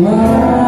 kamu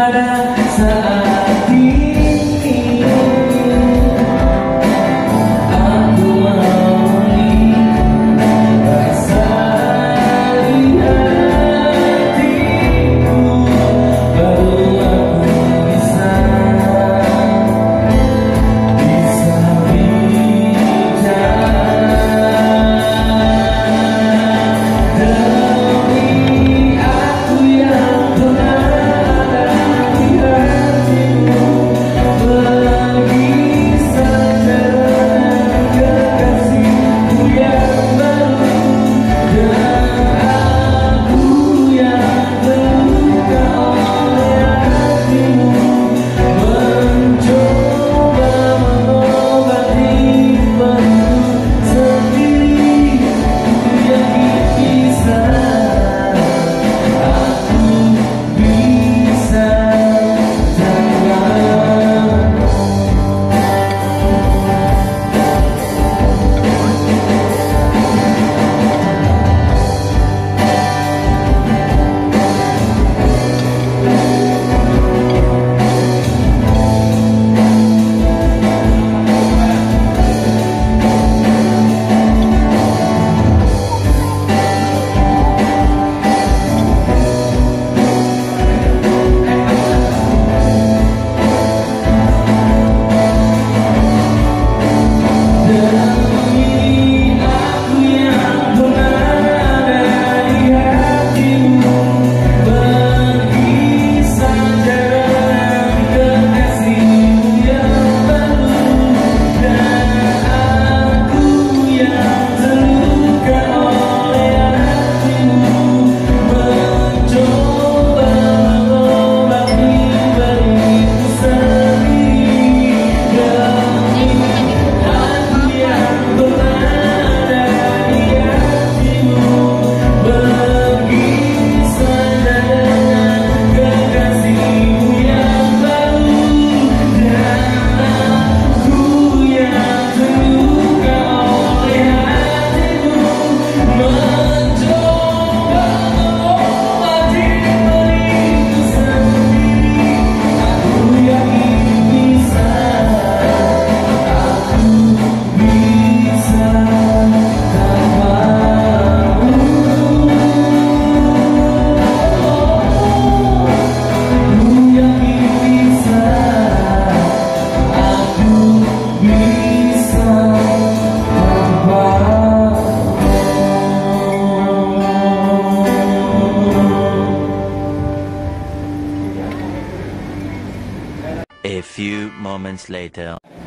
Sampai pada saat moments later.